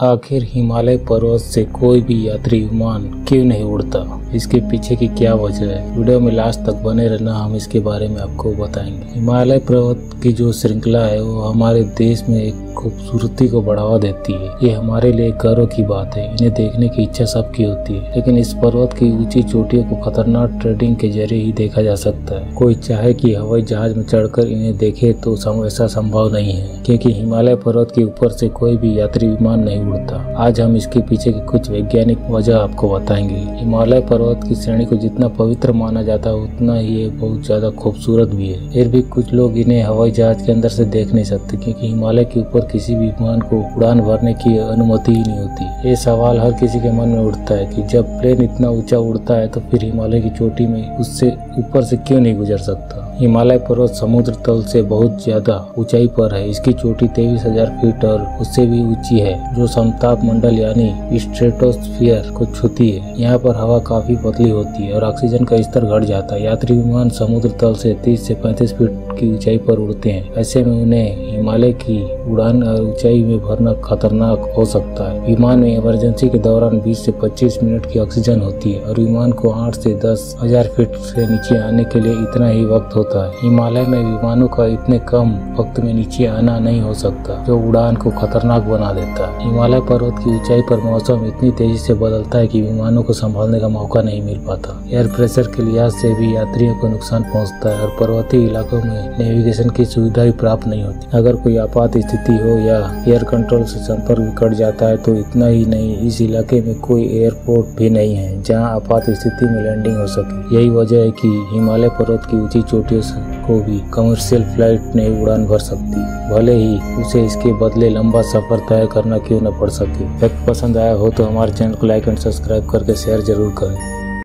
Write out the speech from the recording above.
आखिर हिमालय पर्वत से कोई भी यात्री विमान क्यों नहीं उड़ता? इसके पीछे की क्या वजह है? वीडियो में लास्ट तक बने रहना, हम इसके बारे में आपको बताएँगे। हिमालय पर्वत की जो श्रृंखला है, वो हमारे देश में एक खूबसूरती को बढ़ावा देती है। ये हमारे लिए गर्व की बात है। इन्हें देखने की इच्छा सबकी होती है। लेकिन इस पर्वत की ऊँची चोटियों को खतरनाक ट्रेडिंग के ज़रिए ही देखा जा सकता है। कोई चाहे कि हवाई जहाज़ में चढ़कर इन्हें देखे तो ऐसा संभव नहीं है। क्योंकि हिमालय पर्वत के ऊपर से कोई भी यात्री विमान नहीं उड़ता आज हम इसके पीछे की कुछ वैज्ञानिक वजह आपको बताएँगे। हिमालय पर्वत की श्रेणी को जितना पवित्र माना जाता है, उतना ही ये बहुत ज़्यादा खूबसूरत भी है। फिर भी कुछ लोग इन्हें हवाई जहाज़ के अंदर से देख नहीं सकते, क्योंकि हिमालय के ऊपर किसी भी विमान को उड़ान भरने की अनुमति ही नहीं होती। ये सवाल हर किसी के मन में उठता है कि जब प्लेन इतना ऊँचा उड़ता है तो फिर हिमालय की चोटी में उससे ऊपर से क्यों नहीं गुजर सकता? हिमालय पर्वत समुद्र तल से बहुत ज़्यादा ऊंचाई पर है। इसकी चोटी तेईस हज़ार फीट और उससे भी ऊँची है, जो समताप मंडल यानी स्ट्रेटोस्फियर को छूती है। यहाँ पर हवा काफ़ी पतली होती है और ऑक्सीजन का स्तर घट जाता है। यात्री विमान समुद्र तल से 30 से 35 फीट की ऊंचाई पर उड़ते हैं। ऐसे में उन्हें हिमालय की उड़ान और ऊंचाई में भरना खतरनाक हो सकता है। विमान में इमरजेंसी के दौरान 20 से 25 मिनट की ऑक्सीजन होती है और विमान को 8 से दस हज़ार फीट से नीचे आने के लिए इतना ही वक्त होता होता है। हिमालय में विमानों का इतने कम वक्त में नीचे आना नहीं हो सकता, जो उड़ान को खतरनाक बना देता है। हिमालय पर्वत की ऊंचाई पर मौसम इतनी तेज़ी से बदलता है कि विमानों को संभालने का मौका नहीं मिल पाता। एयर प्रेशर के लिहाज से भी यात्रियों को नुकसान पहुँचता है और पर्वतीय इलाकों में नेविगेशन की सुविधा भी प्राप्त नहीं होती। अगर कोई आपात स्थिति हो या एयर कंट्रोल से संपर्क कट जाता है तो इतना ही नहीं, इस इलाके में कोई एयरपोर्ट भी नहीं है, जहाँ आपात स्थिति में लैंडिंग हो सके। यही वजह है कि हिमालय पर्वत की ऊँची चोटियों को भी कमर्शियल फ़्लाइट नहीं उड़ान भर सकती। भले ही उसे इसके बदले लंबा सफ़र तय करना क्यों न पड़ सके। फैक्ट पसंद आया हो तो हमारे चैनल को लाइक एंड सब्सक्राइब करके शेयर ज़रूर करें।